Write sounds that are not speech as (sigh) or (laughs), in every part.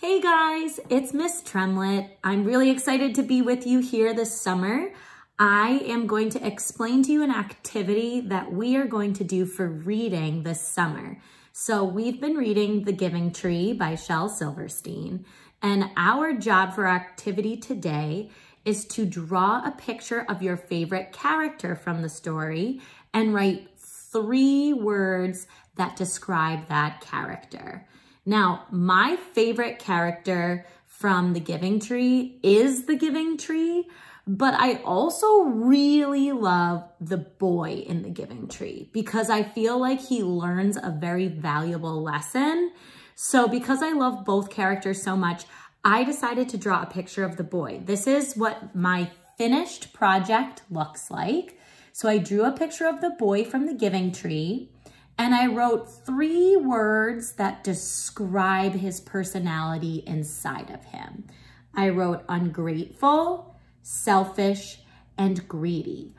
Hey guys, it's Miss Tremlett. I'm really excited to be with you here this summer. I am going to explain to you an activity that we are going to do for reading this summer. So we've been reading The Giving Tree by Shel Silverstein, and our job for activity today is to draw a picture of your favorite character from the story and write three words that describe that character. Now, my favorite character from The Giving Tree is The Giving Tree, but I also really love the boy in The Giving Tree because I feel like he learns a very valuable lesson. So because I love both characters so much, I decided to draw a picture of the boy. This is what my finished project looks like. So I drew a picture of the boy from The Giving Tree and I wrote three words that describe his personality inside of him. I wrote ungrateful, selfish, and greedy.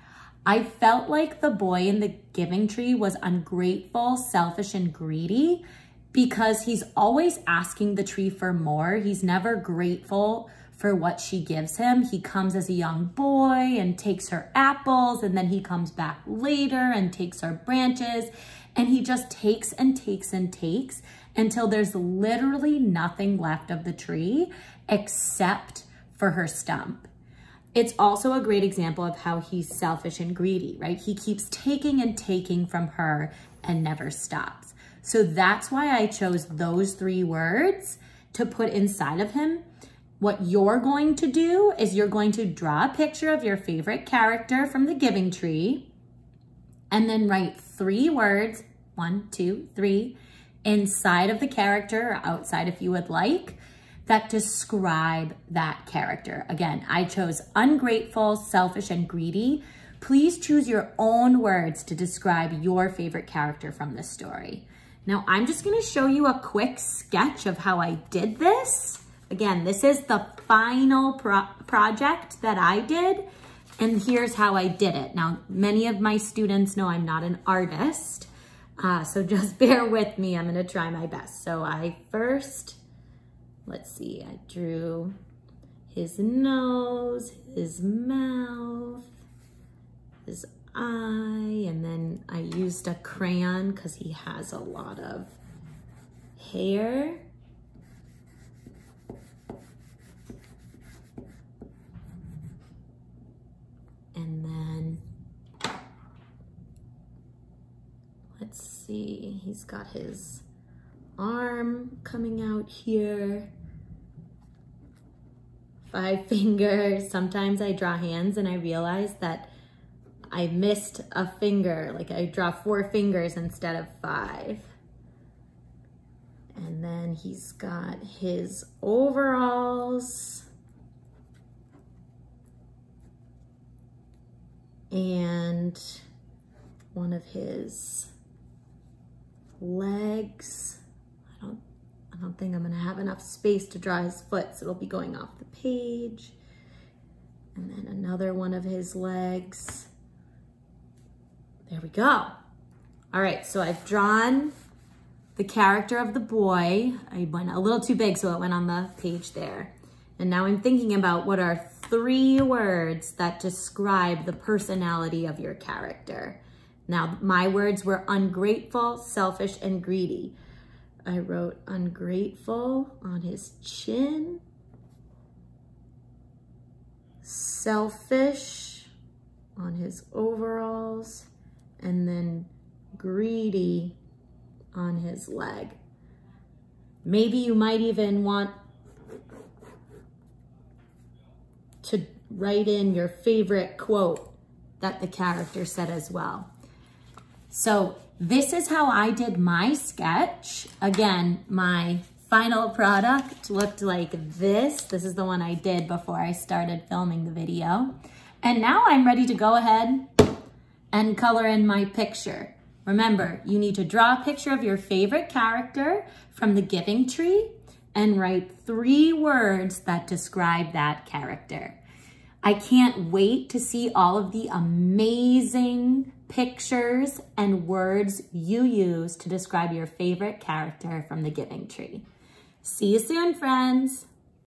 I felt like the boy in the giving tree was ungrateful, selfish, and greedy because he's always asking the tree for more. He's never grateful for what she gives him. He comes as a young boy and takes her apples, and then he comes back later and takes her branches. And he just takes and takes and takes until there's literally nothing left of the tree except for her stump. It's also a great example of how he's selfish and greedy, right? He keeps taking and taking from her and never stops. So that's why I chose those three words to put inside of him. What you're going to do is you're going to draw a picture of your favorite character from the giving tree and then write three words one, two, three, inside of the character or outside if you would like, that describe that character. Again, I chose ungrateful, selfish, and greedy. Please choose your own words to describe your favorite character from this story. Now, I'm just gonna show you a quick sketch of how I did this. Again, this is the final pro project that I did, and here's how I did it. Now, many of my students know I'm not an artist, uh, so (laughs) just bear with me. I'm gonna try my best. So I first, let's see, I drew his nose, his mouth, his eye, and then I used a crayon because he has a lot of hair. And then let's see, he's got his arm coming out here. Five (laughs) fingers. Sometimes I draw hands and I realize that I missed a finger. Like I draw four fingers instead of five. And then he's got his overalls. And one of his legs. I don't, I don't think I'm gonna have enough space to draw his foot, so it'll be going off the page. And then another one of his legs. There we go. All right, so I've drawn the character of the boy. I went a little too big, so it went on the page there. And now I'm thinking about what are three words that describe the personality of your character. Now, my words were ungrateful, selfish, and greedy. I wrote ungrateful on his chin, selfish on his overalls, and then greedy on his leg. Maybe you might even want to write in your favorite quote that the character said as well. So this is how I did my sketch. Again, my final product looked like this. This is the one I did before I started filming the video. And now I'm ready to go ahead and color in my picture. Remember, you need to draw a picture of your favorite character from the giving tree and write three words that describe that character. I can't wait to see all of the amazing pictures and words you use to describe your favorite character from the Giving Tree. See you soon, friends.